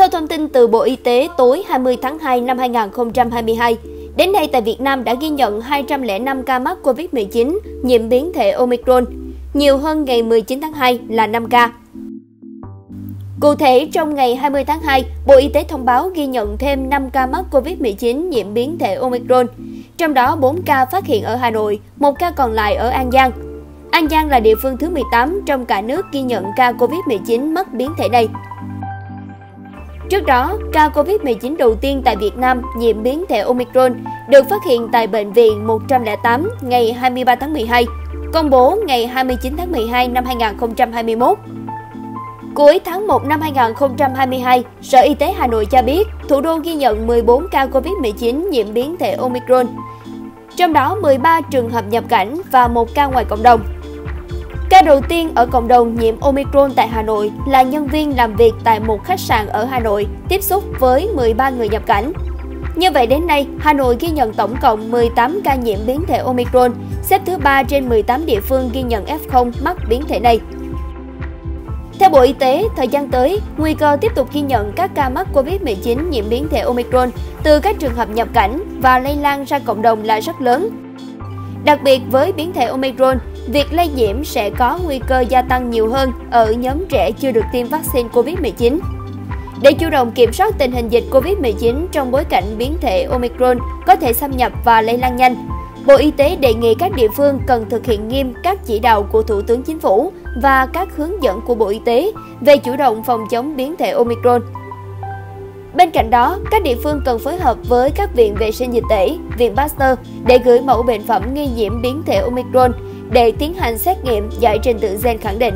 Theo thông tin từ Bộ Y tế tối 20 tháng 2 năm 2022, đến nay tại Việt Nam đã ghi nhận 205 ca mắc COVID-19 nhiễm biến thể Omicron, nhiều hơn ngày 19 tháng 2 là 5 ca. Cụ thể, trong ngày 20 tháng 2, Bộ Y tế thông báo ghi nhận thêm 5 ca mắc COVID-19 nhiễm biến thể Omicron, trong đó 4 ca phát hiện ở Hà Nội, 1 ca còn lại ở An Giang. An Giang là địa phương thứ 18 trong cả nước ghi nhận ca COVID-19 mắc biến thể này. Trước đó, ca COVID-19 đầu tiên tại Việt Nam nhiễm biến thể Omicron được phát hiện tại Bệnh viện 108 ngày 23 tháng 12, công bố ngày 29 tháng 12 năm 2021. Cuối tháng 1 năm 2022, Sở Y tế Hà Nội cho biết thủ đô ghi nhận 14 ca COVID-19 nhiễm biến thể Omicron, trong đó 13 trường hợp nhập cảnh và một ca ngoài cộng đồng. Ca đầu tiên ở cộng đồng nhiễm Omicron tại Hà Nội là nhân viên làm việc tại một khách sạn ở Hà Nội, tiếp xúc với 13 người nhập cảnh. Như vậy đến nay, Hà Nội ghi nhận tổng cộng 18 ca nhiễm biến thể Omicron, xếp thứ 3 trên 18 địa phương ghi nhận F0 mắc biến thể này. Theo Bộ Y tế, thời gian tới, nguy cơ tiếp tục ghi nhận các ca mắc COVID-19 nhiễm biến thể Omicron từ các trường hợp nhập cảnh và lây lan ra cộng đồng là rất lớn. Đặc biệt với biến thể Omicron, việc lây nhiễm sẽ có nguy cơ gia tăng nhiều hơn ở nhóm trẻ chưa được tiêm vaccine COVID-19. Để chủ động kiểm soát tình hình dịch COVID-19 trong bối cảnh biến thể Omicron có thể xâm nhập và lây lan nhanh, Bộ Y tế đề nghị các địa phương cần thực hiện nghiêm các chỉ đạo của Thủ tướng Chính phủ và các hướng dẫn của Bộ Y tế về chủ động phòng chống biến thể Omicron. Bên cạnh đó, các địa phương cần phối hợp với các viện vệ sinh dịch tễ, viện Pasteur để gửi mẫu bệnh phẩm nghi nhiễm biến thể Omicron để tiến hành xét nghiệm giải trình tự gen khẳng định.